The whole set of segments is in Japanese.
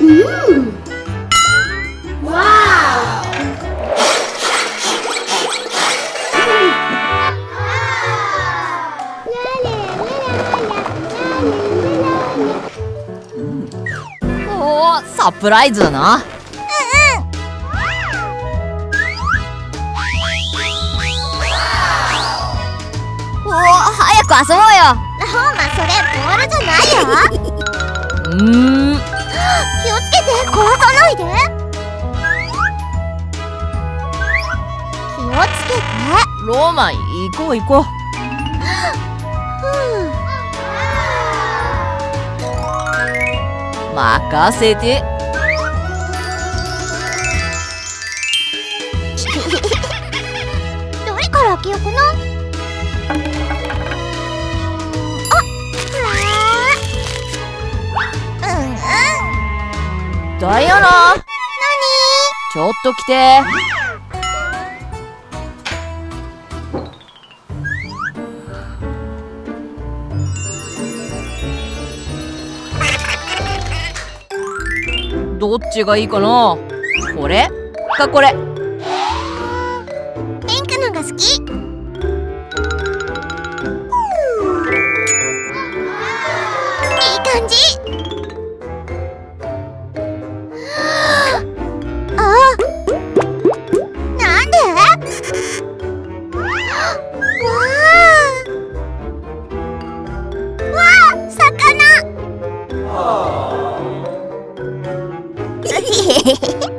Mmm. Wow. Mm. おおサプライズだなおお早く遊ぼうよほんまそれボールじゃないよ うーん気をつけて。壊さないで。気をつけて。ローマン行こう行こう。任せて。どれから開けようかな？ダイアナ何？ちょっと来て。どっちがいいかな？これ？かこれ。ピンクのが好き Hehehehe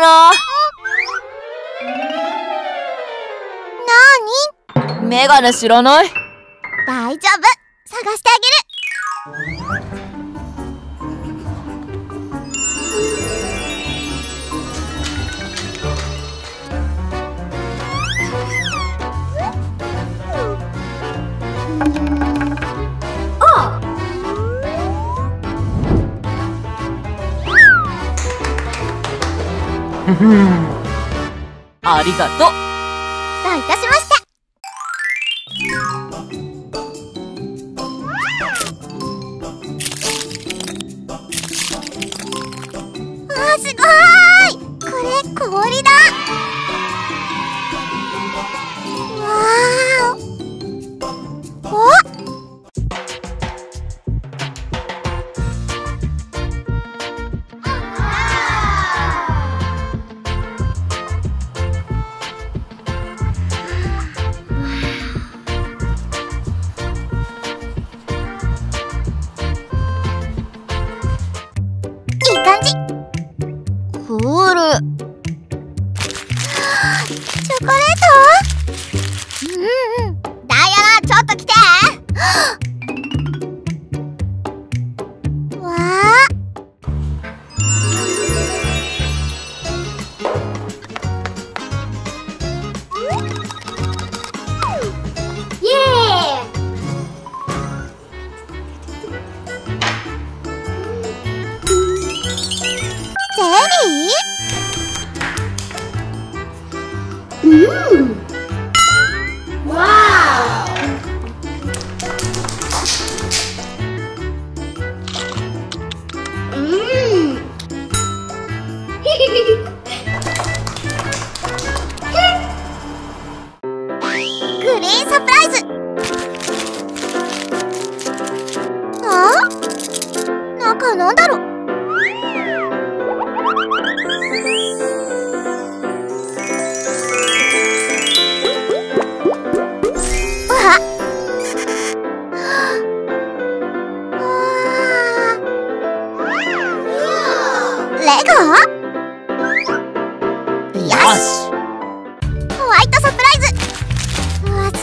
なに？メガネ知らない？大丈夫。探してあげるありがとう。どういたしまして。あーすごい。ョコレート？うんうんダイアナちょっと来て。わあ。イエーイ。ゼリー？Ooh.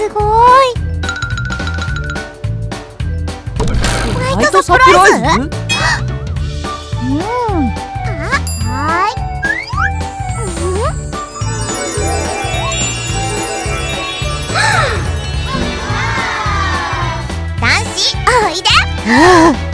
すごい。ホワイトサプライズ？うん。あはーい。うん。男子おいで